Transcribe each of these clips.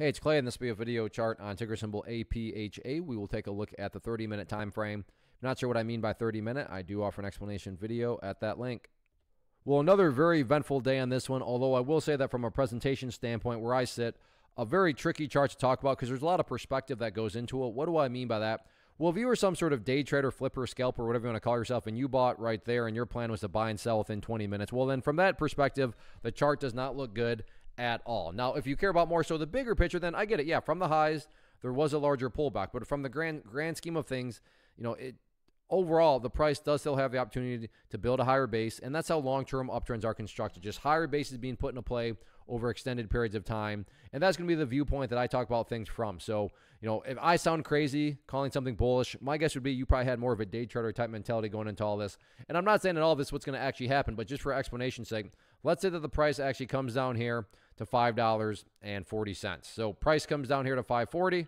Hey, it's Clay, and this will be a video chart on ticker symbol APHA. We will take a look at the 30-minute time frame. not sure what I mean by 30 minute. I do offer an explanation video at that link. Well, another very eventful day on this one, although I will say that from a presentation standpoint where I sit, a very tricky chart to talk about because there's a lot of perspective that goes into it. What do I mean by that? Well, if you were some sort of day trader, flipper, scalper, whatever you want to call yourself, and you bought right there and your plan was to buy and sell within 20 minutes, well, then from that perspective, the chart does not look good at all. Now, if you care about more so the bigger picture, then I get it. Yeah, from the highs, there was a larger pullback, but from the grand grand scheme of things, you know, it overall the price does still have the opportunity to build a higher base, and that's how long-term uptrends are constructed. Just higher bases being put into play over extended periods of time, and that's going to be the viewpoint that I talk about things from. So, you know, if I sound crazy calling something bullish, my guess would be you probably had more of a day trader type mentality going into all this. And I'm not saying that all this what's going to actually happen, but just for explanation's sake, let's say that the price actually comes down here to $5.40. So price comes down here to 540,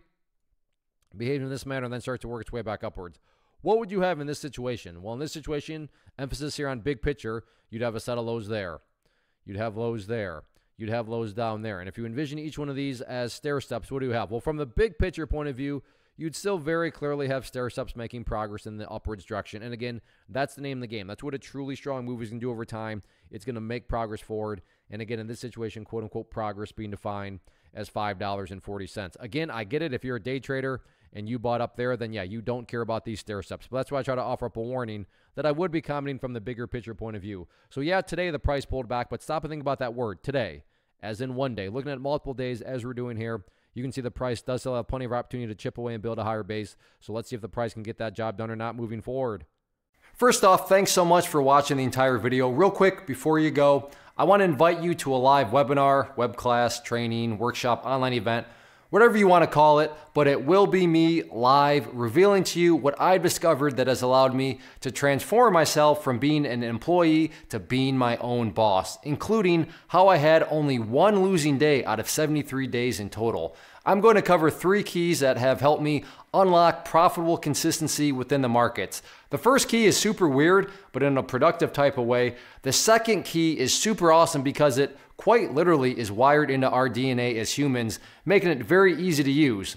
behaves in this manner, and then starts to work its way back upwards. What would you have in this situation? Well, in this situation, emphasis here on big picture, you'd have a set of lows there. You'd have lows there. You'd have lows down there. And if you envision each one of these as stair steps, what do you have? Well, from the big picture point of view, you'd still very clearly have stair steps making progress in the upwards direction. And again, that's the name of the game. That's what a truly strong move is going to do over time. It's going to make progress forward. And again, in this situation, quote unquote, progress being defined as $5.40. Again, I get it. If you're a day trader and you bought up there, then yeah, you don't care about these stair steps. But that's why I try to offer up a warning that I would be commenting from the bigger picture point of view. So yeah, today the price pulled back, but stop and think about that word today, as in one day. Looking at multiple days as we're doing here, you can see the price does still have plenty of opportunity to chip away and build a higher base. So let's see if the price can get that job done or not moving forward. First off, thanks so much for watching the entire video. Real quick, before you go, I want to invite you to a live webinar, web class, training, workshop, online event, whatever you want to call it, but it will be me live revealing to you what I've discovered that has allowed me to transform myself from being an employee to being my own boss, including how I had only one losing day out of 73 days in total. I'm going to cover three keys that have helped me unlock profitable consistency within the markets. The first key is super weird, but in a productive type of way. The second key is super awesome because it quite literally is wired into our DNA as humans, making it very easy to use.